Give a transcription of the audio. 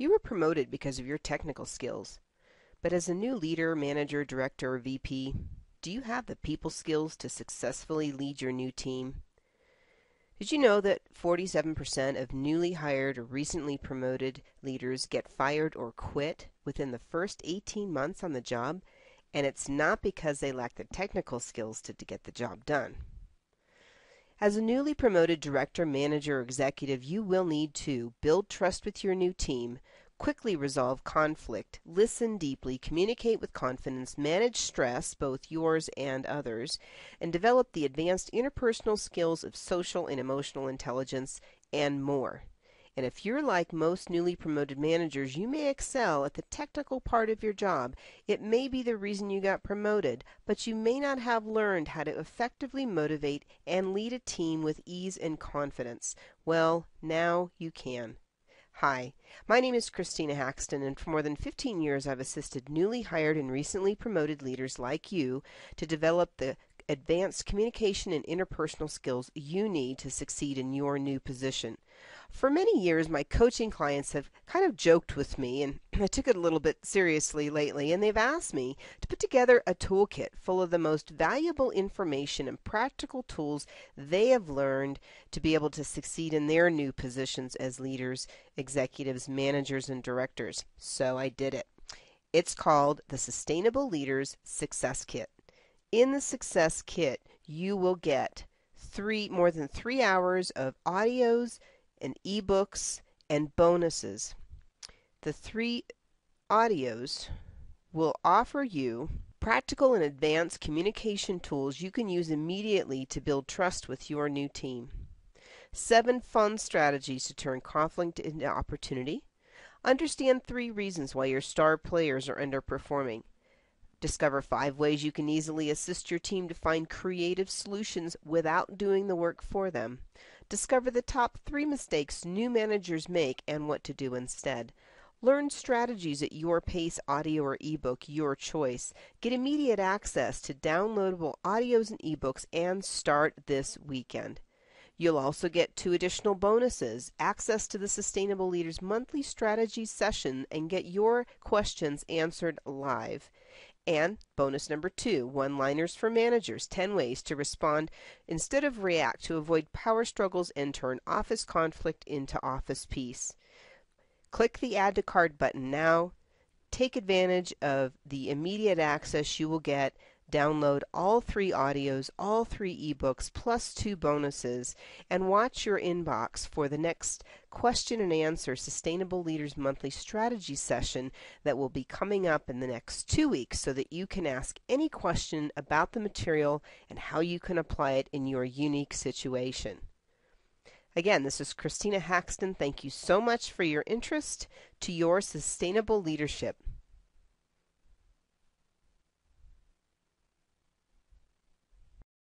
You were promoted because of your technical skills. But as a new leader, manager, director, or VP, do you have the people skills to successfully lead your new team? Did you know that 47% of newly hired or recently promoted leaders get fired or quit within the first 18 months on the job? And it's not because they lack the technical skills to, to get the job done. As a newly promoted director, manager, or executive, you will need to build trust with your new team, quickly resolve conflict, listen deeply, communicate with confidence, manage stress, both yours and others, and develop the advanced interpersonal skills of social and emotional intelligence, and more. And if you're like most newly promoted managers, you may excel at the technical part of your job. It may be the reason you got promoted, but you may not have learned how to effectively motivate and lead a team with ease and confidence. Well, now you can. Hi, my name is Christina Haxton, and for more than 15 years I've assisted newly hired and recently promoted leaders like you to develop the advanced communication and interpersonal skills you need to succeed in your new position. For many years, my coaching clients have kind of joked with me, and I took it a little bit seriously lately, and they've asked me to put together a toolkit full of the most valuable information and practical tools they have learned to be able to succeed in their new positions as leaders, executives, managers, and directors. So I did it. It's called the Sustainable Leaders Success Kit. In the Success Kit, you will get three more than three hours of audios and ebooks and bonuses. The three audios will offer you practical and advanced communication tools you can use immediately to build trust with your new team. Seven fun strategies to turn conflict into opportunity. Understand three reasons why your star players are underperforming. Discover five ways you can easily assist your team to find creative solutions without doing the work for them. Discover the top three mistakes new managers make and what to do instead. Learn strategies at your pace, audio or ebook, your choice. Get immediate access to downloadable audios and ebooks and start this weekend. You'll also get two additional bonuses access to the Sustainable Leaders monthly strategy session and get your questions answered live. And bonus number two, one-liners for managers, 10 ways to respond instead of react to avoid power struggles and turn office conflict into office peace. Click the add to cart button now. Take advantage of the immediate access you will get download all three audios, all three ebooks, plus two bonuses, and watch your inbox for the next question and answer Sustainable Leaders Monthly Strategy session that will be coming up in the next two weeks so that you can ask any question about the material and how you can apply it in your unique situation. Again, this is Christina Haxton. Thank you so much for your interest to your sustainable leadership.